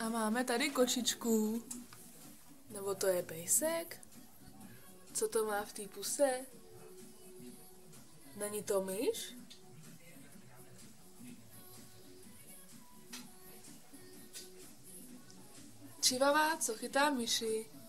A máme tady kočičku. Nebo to je pejsek? Co to má v té puse? Není to myš? Čivava, co chytá myši.